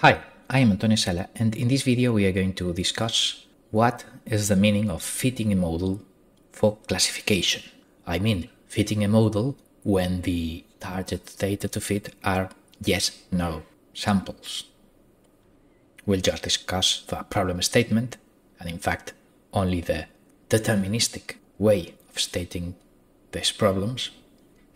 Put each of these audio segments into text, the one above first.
Hi, I am Antonio Sala and in this video we are going to discuss what is the meaning of fitting a model for classification. I mean, fitting a model when the target data to fit are yes-no samples. We'll just discuss the problem statement and in fact only the deterministic way of stating these problems.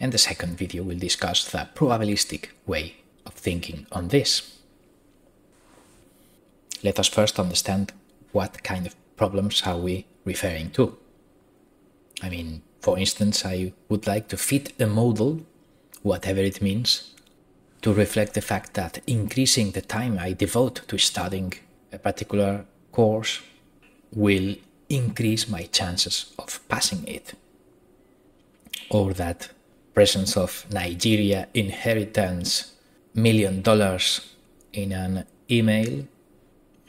And the second video will discuss the probabilistic way of thinking on this. Let us first understand what kind of problems are we referring to. I mean, for instance, I would like to fit a model, whatever it means, to reflect the fact that increasing the time I devote to studying a particular course will increase my chances of passing it. Or that presence of Nigeria inheritance million dollars in an email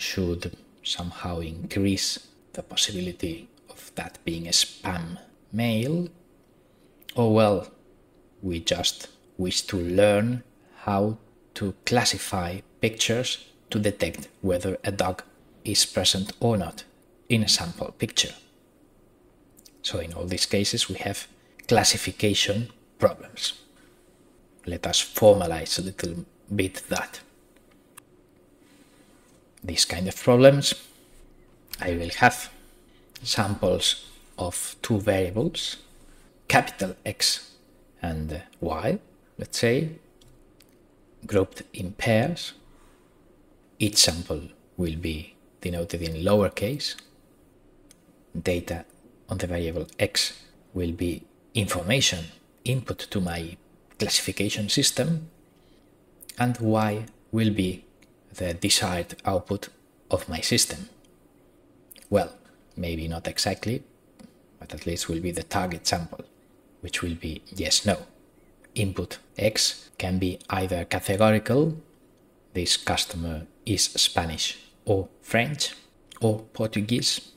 should somehow increase the possibility of that being a spam mail. Or well, we just wish to learn how to classify pictures to detect whether a dog is present or not in a sample picture. So in all these cases we have classification problems. Let us formalize a little bit that. These kind of problems, I will have samples of two variables, capital X and Y, let's say, grouped in pairs. Each sample will be denoted in lowercase. Data on the variable X will be information input to my classification system and Y will be the desired output of my system. Well, maybe not exactly, but at least will be the target sample, which will be yes, no. Input X can be either categorical, this customer is Spanish or French or Portuguese,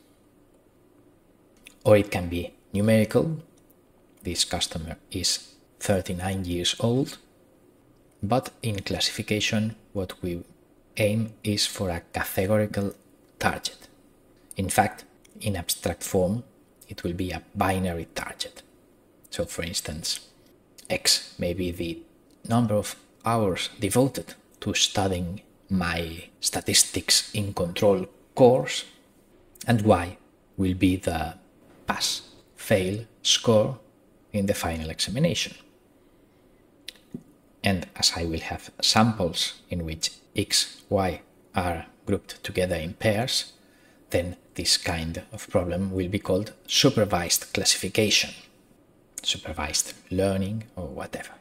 or it can be numerical, this customer is 39 years old, but in classification what we aim is for a categorical target. In fact, in abstract form, it will be a binary target. So for instance, X may be the number of hours devoted to studying my statistics in control course, and Y will be the pass fail score in the final examination. And as I will have samples in which x, y are grouped together in pairs, then this kind of problem will be called supervised classification, supervised learning, or whatever.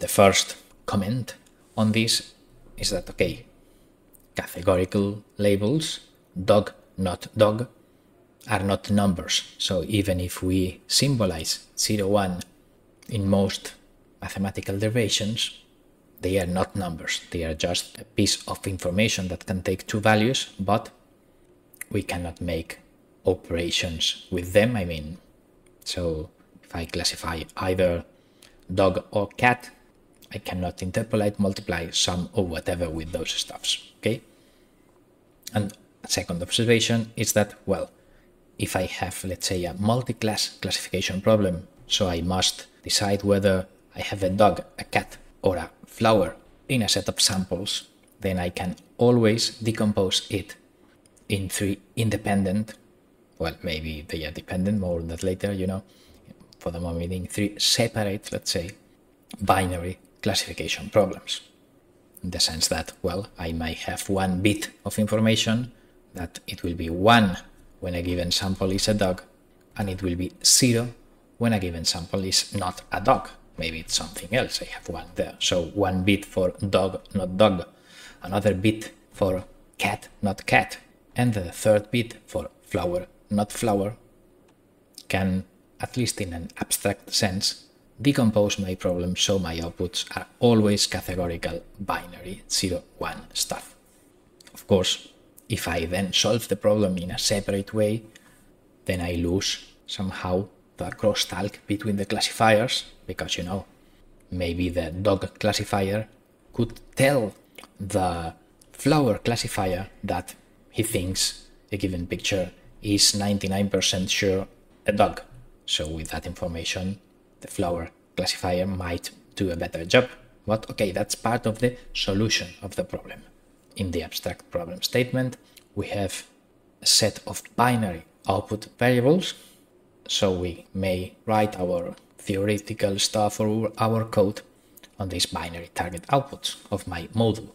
The first comment on this is that, okay, categorical labels, dog, not dog, are not numbers. So even if we symbolize 0, 1 in most mathematical derivations, they are not numbers. They are just a piece of information that can take two values, but we cannot make operations with them. I mean, so if I classify either dog or cat, I cannot interpolate, multiply, sum, or whatever with those stuffs. Okay? And second observation is that, well, if I have, let's say, a multi-class classification problem, so I must decide whether I have a dog, a cat, or a flower in a set of samples, then I can always decompose it in three independent, well, maybe they are dependent, more on that later, you know, for the moment in three separate, let's say, binary classification problems. In the sense that, well, I might have one bit of information that it will be one when a given sample is a dog, and it will be zero when a given sample is not a dog. Maybe it's something else. I have one there. So one bit for dog, not dog. Another bit for cat, not cat. And the third bit for flower, not flower, can, at least in an abstract sense, decompose my problem so my outputs are always categorical binary 0 1 stuff. Of course, if I then solve the problem in a separate way, then I lose somehow the crosstalk between the classifiers because you know maybe the dog classifier could tell the flower classifier that he thinks a given picture is 99% sure a dog. So with that information, the flower classifier might do a better job. But okay, that's part of the solution of the problem. In the abstract problem statement, we have a set of binary output variables. So we may write our theoretical stuff or our code on these binary target outputs of my model.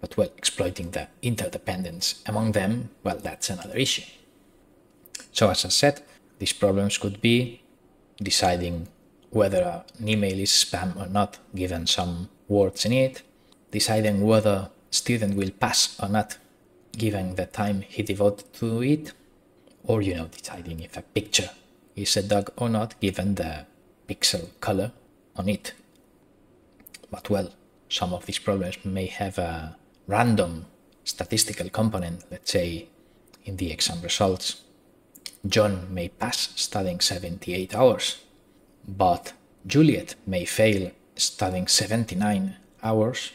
But well, exploiting the interdependence among them, well, that's another issue. So as I said, these problems could be deciding whether an email is spam or not, given some words in it, deciding whether a student will pass or not, given the time he devoted to it, or you know, deciding if a picture is a dog or not, given the pixel color on it. But well, some of these problems may have a random statistical component, let's say in the exam results. John may pass studying 78 hours, but Juliet may fail studying 79 hours.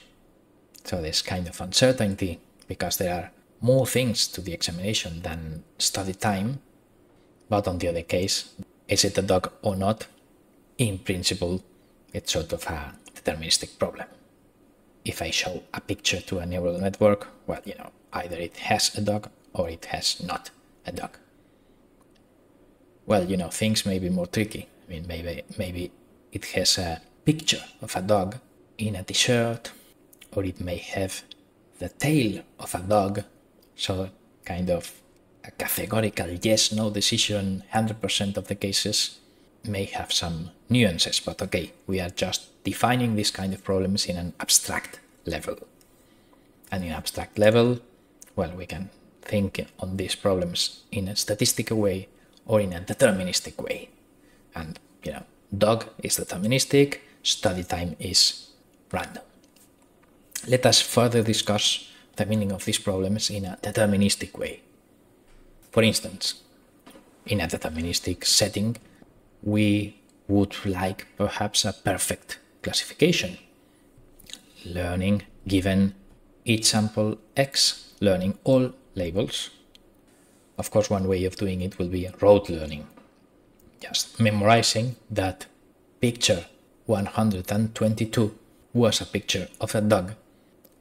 So there's kind of uncertainty because there are more things to the examination than study time. But on the other case, is it a dog or not? In principle, it's sort of a deterministic problem. If I show a picture to a neural network, well, you know, either it has a dog or it has not a dog. Well, you know, things may be more tricky. I mean, maybe maybe it has a picture of a dog in a t-shirt, or it may have the tail of a dog, so kind of a categorical yes-no decision. Hundred percent of the cases may have some nuances, but okay, we are just defining these kind of problems in an abstract level. And in abstract level, well, we can think on these problems in a statistical way or in a deterministic way. And, you know, dog is deterministic, study time is random. Let us further discuss the meaning of these problems in a deterministic way. For instance, in a deterministic setting, we would like perhaps a perfect classification. Learning given each sample X, learning all labels. Of course, one way of doing it will be rote learning, just memorizing that picture 122 was a picture of a dog.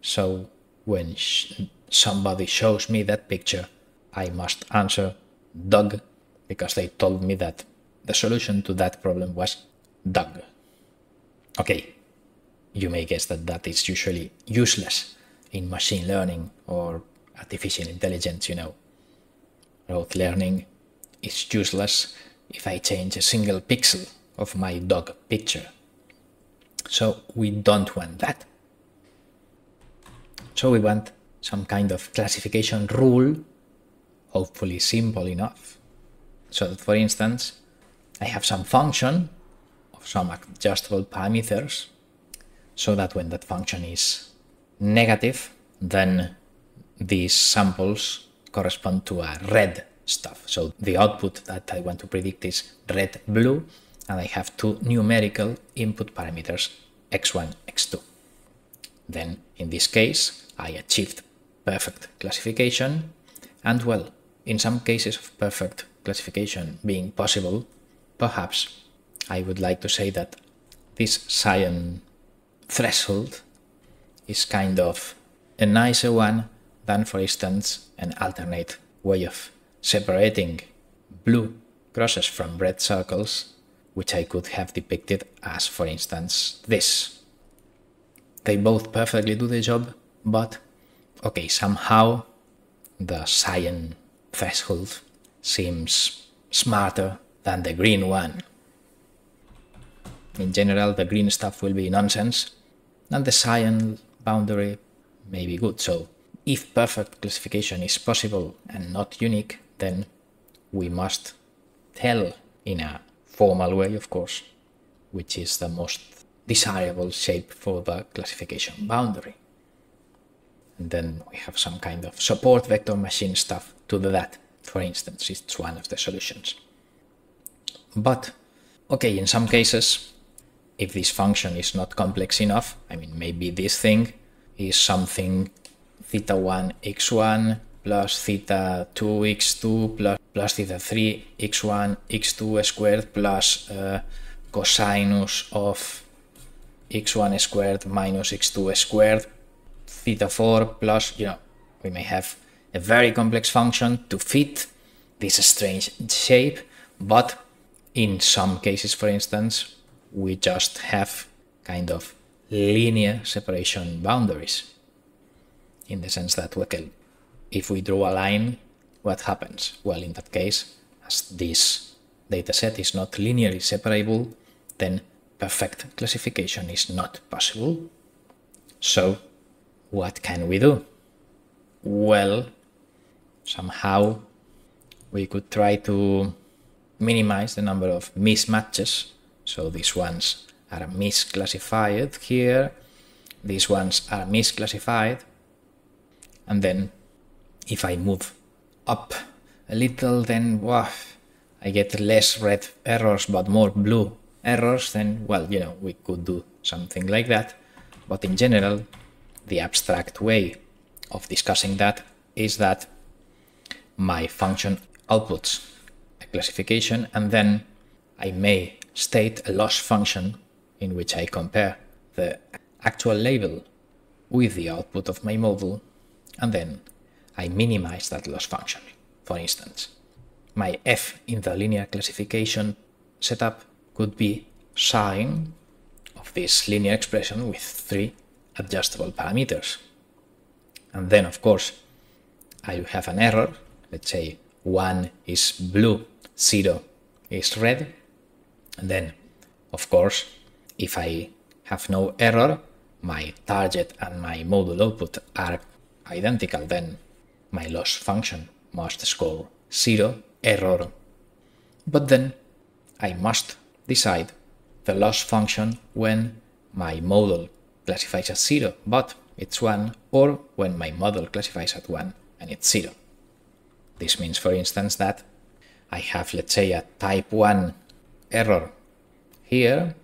So when sh- somebody shows me that picture, I must answer dog because they told me that the solution to that problem was dog. Okay, you may guess that that is usually useless in machine learning or artificial intelligence, you know. Rote learning is useless if I change a single pixel of my dog picture. So we don't want that. So we want some kind of classification rule, hopefully simple enough. So that for instance, I have some function of some adjustable parameters so that when that function is negative, then these samples correspond to a red stuff. So the output that I want to predict is red, blue, and I have two numerical input parameters, x1, x2. Then in this case, I achieved perfect classification, and well, in some cases of perfect classification being possible, perhaps I would like to say that this cyan threshold is kind of a nicer one than, for instance, an alternate way of separating blue crosses from red circles, which I could have depicted as, for instance, this. They both perfectly do the job, but okay, somehow the cyan threshold seems smarter than the green one. In general, the green stuff will be nonsense, and the cyan boundary may be good. So, if perfect classification is possible and not unique, then we must tell in a formal way, of course, which is the most desirable shape for the classification boundary. And then we have some kind of support vector machine stuff to do that. For instance, it's one of the solutions. But, okay, in some cases, if this function is not complex enough, I mean, maybe this thing is something theta 1 x1 plus theta 2 x2 plus, plus theta 3 x1 x2 squared plus uh, cosinus of x1 squared minus x2 squared theta 4 plus, you know, we may have a very complex function to fit this strange shape, but in some cases, for instance, we just have kind of linear separation boundaries in the sense that, okay, if we draw a line, what happens? Well, in that case, as this dataset is not linearly separable, then perfect classification is not possible. So, what can we do? Well, somehow we could try to minimize the number of mismatches. So these ones are misclassified here, these ones are misclassified, and then if I move up a little, then wow, I get less red errors but more blue errors, then well, you know, we could do something like that. But in general, the abstract way of discussing that is that my function outputs a classification and then I may state a loss function in which I compare the actual label with the output of my model and then I minimize that loss function. For instance, my f in the linear classification setup could be sign of this linear expression with three adjustable parameters. And then, of course, I have an error. Let's say 1 is blue, 0 is red. And then, of course, if I have no error, my target and my model output are identical, then my loss function must score 0 error. But then I must decide the loss function when my model classifies as 0, but it's 1, or when my model classifies at 1 and it's 0. This means, for instance, that I have, let's say, a type 1 error here,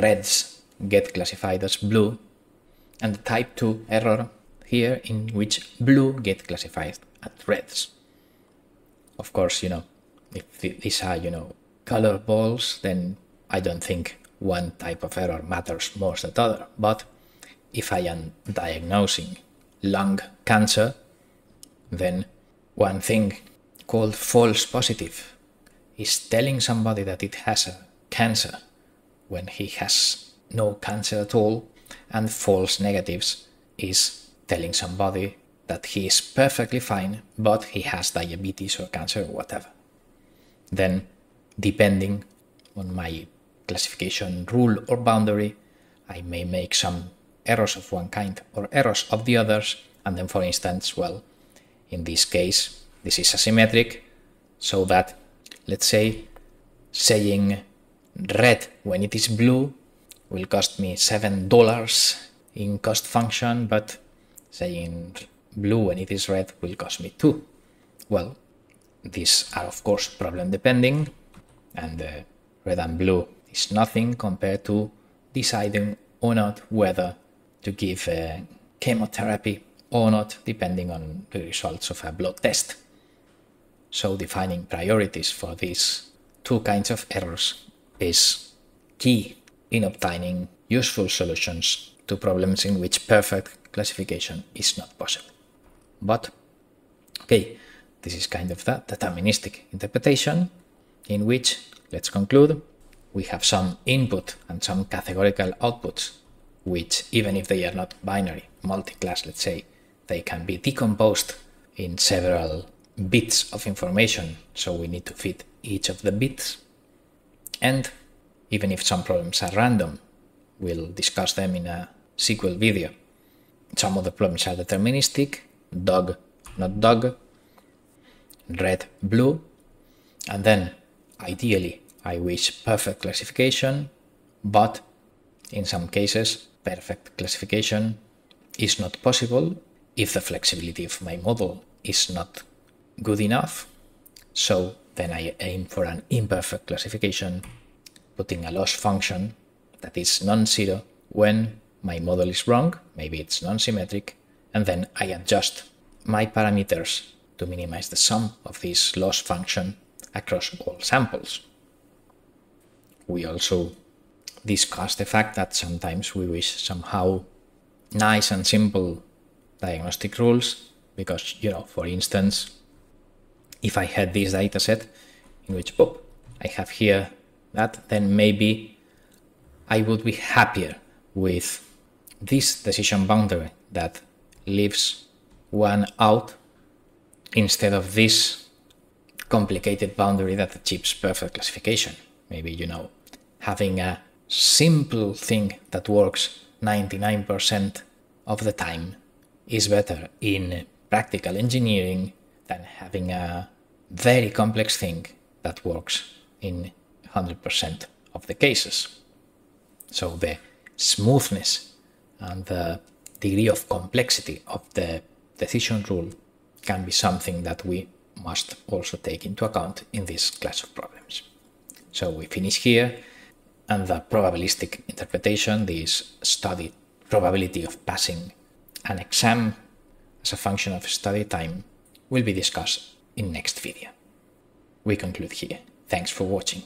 reds get classified as blue, and the type 2 error here in which blue get classified as reds. Of course, you know, if these are, you know, color balls, then I don't think one type of error matters more than the other. But if I am diagnosing lung cancer, then one thing called false positive is telling somebody that it has a cancer when he has no cancer at all, and false negatives is telling somebody that he is perfectly fine, but he has diabetes or cancer or whatever. Then, depending on my classification rule or boundary, I may make some errors of one kind or errors of the others. And then, for instance, well, in this case, this is asymmetric, so that, let's say, saying red when it is blue will cost me $7 in cost function, but saying blue when it is red will cost me 2. Well, these are of course problem depending, and uh, red and blue is nothing compared to deciding or not whether to give uh, chemotherapy or not, depending on the results of a blood test. So, defining priorities for these two kinds of errors is key in obtaining useful solutions to problems in which perfect classification is not possible. But, okay, this is kind of the deterministic interpretation in which, let's conclude, we have some input and some categorical outputs, which even if they are not binary, multi-class, let's say, they can be decomposed in several bits of information. So we need to fit each of the bits. And even if some problems are random, we'll discuss them in a sequel video. Some of the problems are deterministic, dog, not dog, red, blue, and then ideally I wish perfect classification, but in some cases, perfect classification is not possible if the flexibility of my model is not good enough. So then I aim for an imperfect classification, putting a loss function that is non-zero when my model is wrong, maybe it's non-symmetric, and then I adjust my parameters to minimize the sum of this loss function across all samples. We also discuss the fact that sometimes we wish somehow nice and simple diagnostic rules because, you know, for instance, if I had this data set in which, oh, I have here that, then maybe I would be happier with this decision boundary that leaves one out instead of this complicated boundary that achieves perfect classification. Maybe, you know, having a simple thing that works 99% of the time is better in practical engineering than having a very complex thing that works in 100% of the cases. So the smoothness and the degree of complexity of the decision rule can be something that we must also take into account in this class of problems. So we finish here and the probabilistic interpretation, this study probability of passing an exam as a function of study time will be discussed in next video. We conclude here. Thanks for watching.